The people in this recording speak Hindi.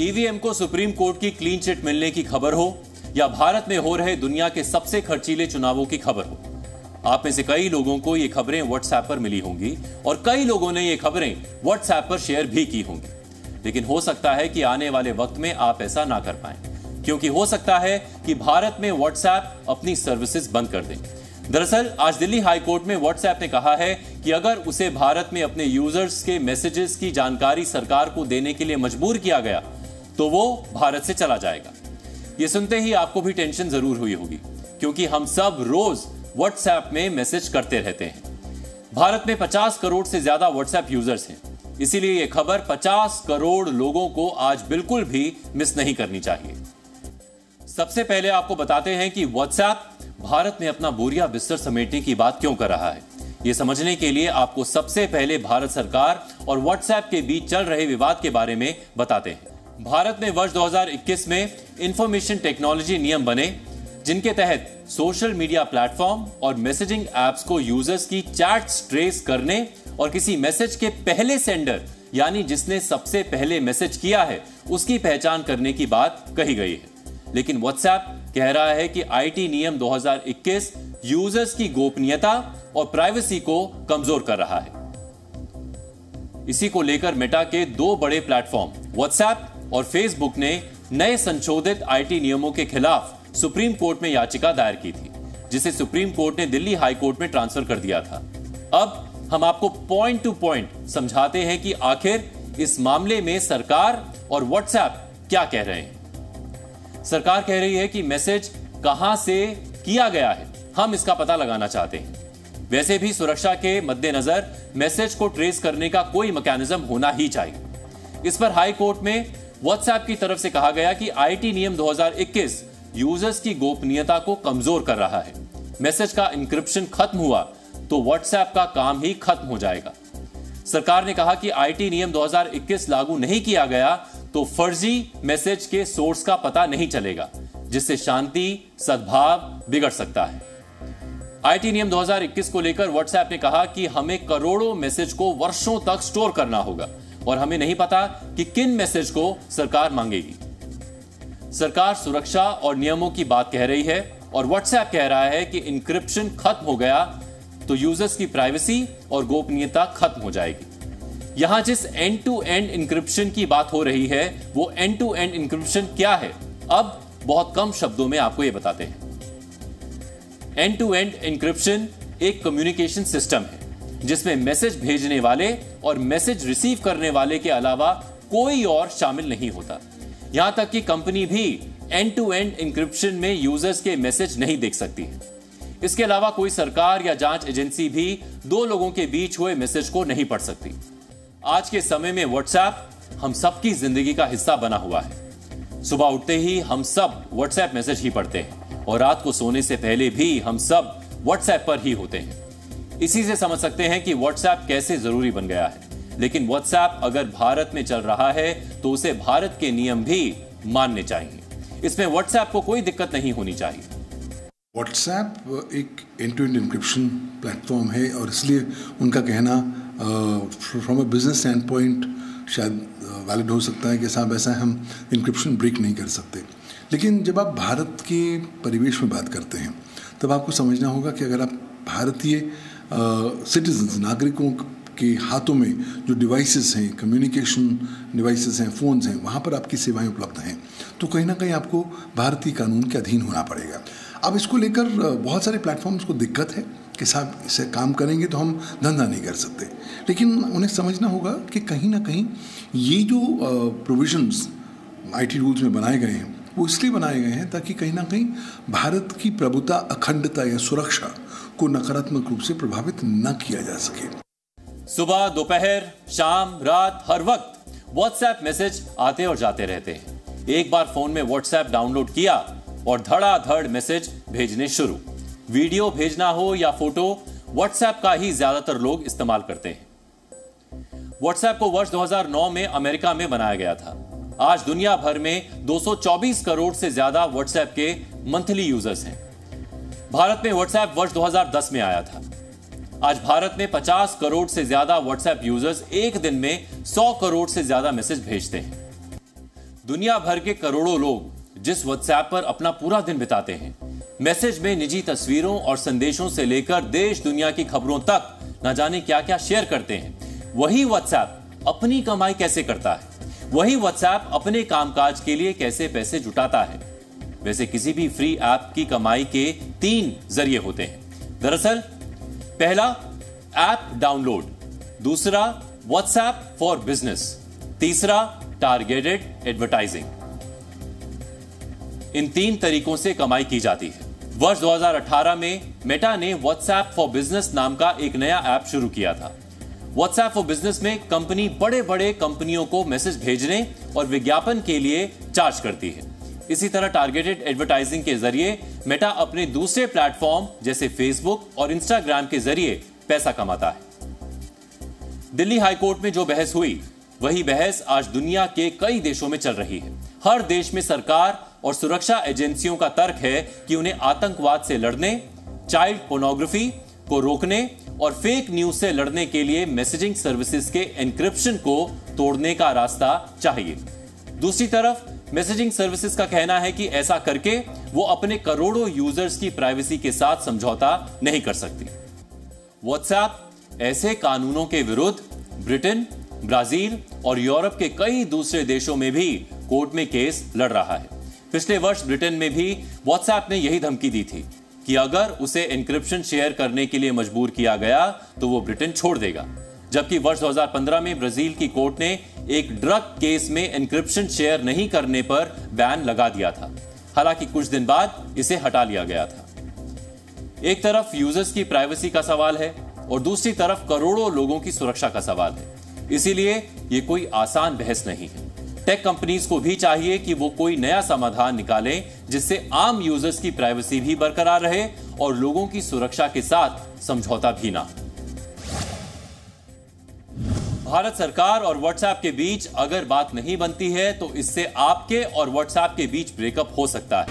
ईवीएम को सुप्रीम कोर्ट की क्लीन चिट मिलने की खबर हो, या भारत में हो रहे दुनिया के सबसे खर्चीले चुनावों की खबर हो। आप में से कई लोगों को ये खबरें व्हाट्सएप पर मिली होंगी, और कई लोगों ने ये खबरें व्हाट्सएप पर शेयर भी की होंगी। लेकिन हो सकता है कि आने वाले वक्त में आप ऐसा ना कर पाए, क्योंकि हो सकता है कि भारत में व्हाट्सएप अपनी सर्विसेज़ बंद कर दे। दरअसल, आज दिल्ली हाई कोर्ट में व्हाट्सएप ने कहा है कि अगर उसे भारत में अपने यूज़र्स के मैसेजेस की जानकारी सरकार को देने के लिए मजबूर किया गया तो वो भारत से चला जाएगा। ये सुनते ही आपको भी टेंशन ज़रूर हुई होगी, क्योंकि हम सब रोज व्हाट्सएप में मैसेज करते रहते हैं। भारत में 50 करोड़ से ज़्यादा व्हाट्सएप यूज़र्स हैं। इसीलिए यह खबर 50 करोड़ लोगों को आज बिल्कुल भी मिस नहीं करनी चाहिए। सबसे पहले आपको बताते हैं कि व्हाट्सएप भारत में अपना बोरिया बिस्तर समेटने की बात क्यों कर रहा है। यह समझने के लिए आपको सबसे पहले भारत सरकार और व्हाट्सएप के बीच चल रहे विवाद के बारे में बताते हैं। भारत में वर्ष 2021 में इंफॉर्मेशन टेक्नोलॉजी नियम बने, जिनके तहत सोशल मीडिया प्लेटफॉर्म और मैसेजिंग एप्स को यूज़र्स की चैट्स ट्रेस करने और किसी मैसेज के पहले सेंडर यानी जिसने सबसे पहले मैसेज किया है, उसकी पहचान करने की बात कही गई है। लेकिन व्हाट्सएप कह रहा है कि आईटी नियम 2021 यूज़र्स की गोपनीयता और प्राइवेसी को कमज़ोर कर रहा है। इसी को लेकर मेटा के दो बड़े प्लेटफॉर्म व्हाट्सएप और फेसबुक ने नए संशोधित आईटी नियमों के खिलाफ सुप्रीम कोर्ट में याचिका दायर की थी, जिसे सुप्रीम कोर्ट ने दिल्ली हाई कोर्ट में ट्रांसफ़र कर दिया था। अब हम आपको पॉइंट टू पॉइंट समझाते हैं कि आखिर इस मामले में सरकार और व्हाट्सएप क्या कह रहे हैं। सरकार कह रही है कि मैसेज कहाँ से किया गया है, हम इसका पता लगाना चाहते हैं। वैसे भी सुरक्षा के मद्देनजर मैसेज को ट्रेस करने का कोई मैकेनिज्म होना ही चाहिए। इस पर हाई कोर्ट में व्हाट्सएप की तरफ़ से कहा गया कि आईटी नियम 2021 यूज़र्स की गोपनीयता को कमज़ोर कर रहा है। मैसेज का इंक्रिप्शन खत्म हुआ तो व्हाट्सएप का काम ही खत्म हो जाएगा। सरकार ने कहा कि आईटी नियम 2021 लागू नहीं किया गया तो फर्जी मैसेज के सोर्स का पता नहीं चलेगा, जिससे शांति, सद्भाव बिगड़ सकता है। आईटी नियम 2021 को लेकर व्हाट्सएप ने कहा कि हमें करोड़ों मैसेज को वर्षों तक स्टोर करना होगा। और हमें नहीं पता कि किन मैसेज को सरकार मांगेगी। सरकार सुरक्षा और नियमों की बात कह रही है और व्हाट्सएप कह रहा है कि इंक्रिप्शन खत्म हो गया तो यूज़र्स की प्राइवेसी और गोपनीयता खत्म हो जाएगी। यहाँ जिस एंड टू एंड इंक्रिप्शन की बात हो रही है, वो एंड टू एंड इंक्रिप्शन क्या है? अब बहुत कम शब्दों में आपको यह बताते हैं। एंड टू एंड इंक्रिप्शन एक कम्युनिकेशन सिस्टम है। जिसमें मैसेज भेजने वाले और मैसेज रिसीव करने वाले के अलावा कोई और शामिल नहीं होता। यहाँ तक कि कंपनी भी एंड टू एंड इंक्रिप्शन में यूज़र्स के मैसेज नहीं देख सकती है। इसके अलावा कोई सरकार या जाँच एजेंसी भी दो लोगों के बीच हुए मैसेज को नहीं पढ़ सकती। आज के समय में व्हाट्सएप हम सबकी ज़िंदगी का हिस्सा बना हुआ है। सुबह उठते ही हम सब व्हाट्सएप मैसेज ही पढ़ते हैं और रात को सोने से पहले भी हम सब व्हाट्सएप पर ही होते हैं। इसी से समझ सकते हैं कि व्हाट्सएप कैसे ज़रूरी बन गया है। लेकिन व्हाट्सएप अगर भारत में चल रहा है तो उसे भारत के नियम भी मानने चाहिए। इसमें व्हाट्सएप को कोई दिक्कत नहीं होनी चाहिए। व्हाट्सएप एक end to end encryption platform है और इसलिए उनका कहना from a business standpoint शायद वैलिड हो सकता है कि साहब ऐसा हम इंक्रिप्शन ब्रेक नहीं कर सकते। लेकिन जब आप भारत के परिवेश में बात करते हैं, तब आपको समझना होगा कि अगर आप भारतीय सिटीजन्स नागरिकों के हाथों में जो डिवाइसेस हैं कम्युनिकेशन डिवाइसेस हैं फ़ोन्स हैं, वहाँ पर आपकी सेवाएँ उपलब्ध हैं। तो कहीं ना कहीं आपको भारतीय कानून के अधीन होना पड़ेगा। अब इसको लेकर बहुत सारे प्लेटफॉर्म्स को दिक्कत है कि साहब इसे काम करेंगे तो हम धंधा नहीं कर सकते। लेकिन उन्हें समझना होगा कि कहीं ना कहीं ये जो प्रोविजंस आईटी रूल्स में बनाए गए हैं, वो इसलिए बनाए गए हैं ताकि कहीं ना कहीं भारत की प्रभुता, अखंडता या सुरक्षा को नकारात्मक रूप से प्रभावित न किया जा सके। सुबह, दोपहर, शाम, रात, हर वक्त व्हाट्सएप मैसेज आते और जाते रहते। हैं एक बार फ़ोन में व्हाट्सएप डाउनलोड किया और धड़ाधड़ मैसेज भेजने शुरू। वीडियो भेजना हो या फ़ोटो व्हाट्सएप का ही ज़्यादातर लोग इस्तेमाल करते हैं। व्हाट्सएप को वर्ष 2009 में अमेरिका में बनाया गया था। आज दुनिया भर में 224 करोड़ से ज़्यादा व्हाट्सएप के मंथली यूज़र्स हैं। भारत में व्हाट्सएप वर्ष 2010 में आया था। आज भारत में 50 करोड़ से ज़्यादा व्हाट्सएप यूज़र्स एक दिन में 100 करोड़ से ज़्यादा मैसेज भेजते हैं। दुनिया भर के करोड़ों लोग जिस व्हाट्सएप पर अपना पूरा दिन बिताते हैं मैसेज में निजी तस्वीरों और संदेशों से लेकर देश दुनिया की खबरों तक न जाने क्या क्या शेयर करते हैं, वही व्हाट्सएप अपनी कमाई कैसे करता है? वही व्हाट्सएप अपने कामकाज के लिए कैसे पैसे जुटाता है? वैसे किसी भी फ्री ऐप की कमाई के तीन ज़रिए होते हैं। दरअसल, पहला ऐप डाउनलोड दूसरा व्हाट्सएप फॉर बिज़नेस तीसरा टारगेटेड एडवर्टाइजिंग इन तीन तरीकों से कमाई की जाती है। वर्ष 2018 में मेटा ने व्हाट्सएप फॉर बिज़नेस नाम का एक नया ऐप शुरू किया था। व्हाट्सएप फॉर बिज़नेस में कंपनी बड़े बड़े कंपनियों को मैसेज भेजने और विज्ञापन के लिए चार्ज करती है। इसी तरह टारगेटेड एडवर्टाइजिंग के ज़रिए मेटा अपने दूसरे प्लेटफॉर्म जैसे फेसबुक और इंस्टाग्राम के ज़रिए पैसा कमाता है। दिल्ली हाईकोर्ट में जो बहस हुई, वही बहस आज दुनिया के कई देशों में चल रही है। हर देश में सरकार और सुरक्षा एजेंसियों का तर्क है कि उन्हें आतंकवाद से लड़ने चाइल्ड पोर्नोग्राफी को रोकने और फेक न्यूज़ से लड़ने के लिए मैसेजिंग सर्विसेज़ के एनक्रिप्शन को तोड़ने का रास्ता चाहिए। दूसरी तरफ़ मैसेजिंग सर्विसेज़ का कहना है कि ऐसा करके वो अपने करोड़ों यूज़र्स की प्राइवेसी के साथ समझौता नहीं कर सकती। व्हाट्सएप ऐसे कानूनों के विरुद्ध ब्रिटेन ब्राज़ील और यूरोप के कई दूसरे देशों में भी कोर्ट में केस लड़ रहा है। पिछले वर्ष ब्रिटेन में भी व्हाट्सएप ने यही धमकी दी थी कि अगर उसे इंक्रिप्शन शेयर करने के लिए मजबूर किया गया तो वो ब्रिटेन छोड़ देगा। जबकि वर्ष 2015 में ब्राज़ील की कोर्ट ने एक ड्रग केस में इंक्रिप्शन शेयर नहीं करने पर बैन लगा दिया था। हालाँकि कुछ दिन बाद इसे हटा लिया गया था। एक तरफ़ यूज़र्स की प्राइवेसी का सवाल है और दूसरी तरफ़ करोड़ों लोगों की सुरक्षा का सवाल है। इसीलिए ये कोई आसान बहस नहीं है। टेक कंपनीज़ को भी चाहिए कि वो कोई नया समाधान निकालें जिससे आम यूज़र्स की प्राइवेसी भी बरकरार रहे और लोगों की सुरक्षा के साथ समझौता भी ना भारत सरकार और व्हाट्सएप के बीच अगर बात नहीं बनती है तो इससे आपके और व्हाट्सएप के बीच ब्रेकअप हो सकता है।